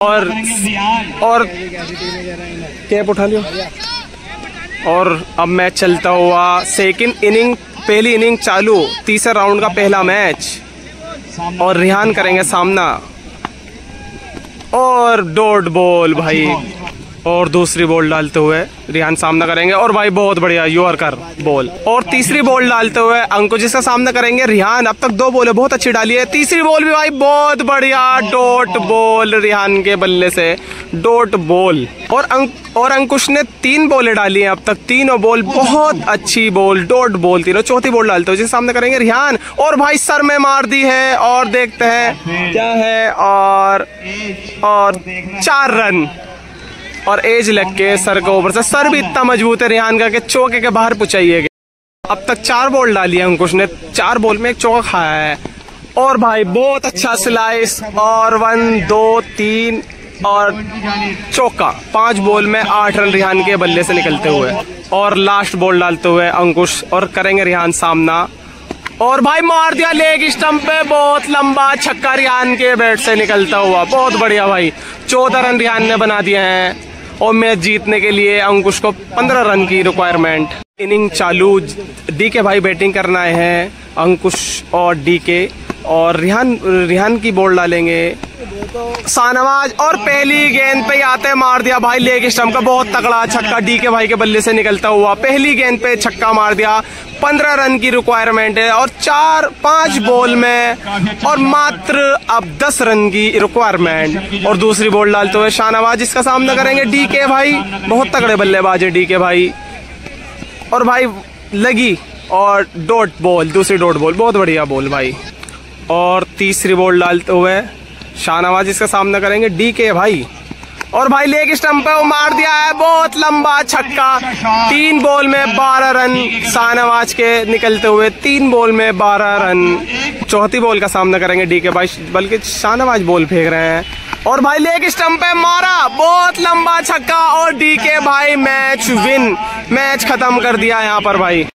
और और कैप उठा लियो। और अब मैच चलता हुआ सेकंड इनिंग पहली इनिंग चालू तीसरा राउंड का पहला मैच। और रिहान करेंगे सामना। और डॉट बॉल भाई। और दूसरी बॉल डालते हुए रिहान सामना करेंगे। और भाई, बहुत बढ़िया कर बॉल और तीसरी बॉल डालते हुए अंकुश जिसका सामना करेंगे। रिहान, अब तक दो बॉल बहुत अच्छी डाली है। तीसरी बॉल भी भाई, बहुत बढ़िया डॉट बॉल रिहान के बल्ले से डॉट बॉल और अंक और अंकुश ने तीन बॉलें डाली हैं अब तक, तीनों बॉल बहुत अच्छी बॉल डॉट बॉल तीनों। चौथी बॉल डालते हुए जिसके सामने करेंगे रिहान। और भाई, सर में मार दी है, और देखते हैं, क्या है, और और चार रन। और एज लग के सर के ऊपर से सर भी इतना मज़बूत है, रिहान का कि चौके के बाहर पुचाइए अब तक चार बॉल डाली है अंकुश ने चार बॉल में एक चौका खाया है। और भाई, बहुत अच्छा स्लाइस और वन दो, तीन और चौका। पाँच बॉल में आठ रन रिहान के बल्ले से निकलते हुए। और लास्ट बॉल डालते हुए अंकुश और करेंगे रिहान सामना। और भाई, मार दिया लेग स्टंप पे। बहुत लंबा छक्का रिहान के बैट से निकलता हुआ। बहुत बढ़िया भाई। चौदह रन रिहान ने बना दिए हैं। और मैच जीतने के लिए अंकुश को पंद्रह रन की रिक्वायरमेंट इनिंग चालू डी के भाई बैटिंग करना है, अंकुश और डी के और रिहान रिहान की बॉल डालेंगे। शाहनवाज और पहली गेंद पे आते मार दिया भाई लेग स्टम्प का, बहुत तगड़ा छक्का डी के भाई के बल्ले से निकलता हुआ। पहली गेंद पे छक्का मार दिया, पंद्रह रन की रिक्वायरमेंट है और चार, पाँच बॉल में और मात्र अब दस रन की रिक्वायरमेंट और दूसरी बॉल डालते हुए शाहनवाज इसका सामना करेंगे। डी के भाई, बहुत तगड़े बल्लेबाज है डी के भाई। और भाई लगी और डॉट बॉल दूसरी डॉट बॉल बहुत बढ़िया बॉल भाई। और तीसरी बॉल डालते हुए शाहनवाज इसका सामना करेंगे डी के भाई। और भाई लेग स्टंप पे वो मार दिया है, बहुत लंबा छक्का। तीन बॉल में बारह रन शाहनवाज के निकलते हुए, तीन बॉल में बारह रन। चौथी बॉल का सामना करेंगे डी के भाई, बल्कि शाहनवाज बॉल फेंक रहे हैं। और भाई लेग स्टंप पे मारा, बहुत लंबा छक्का और डी के भाई मैच विन, मैच खत्म कर दिया यहाँ पर भाई।